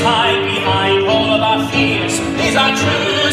Hide behind all of our fears. These are true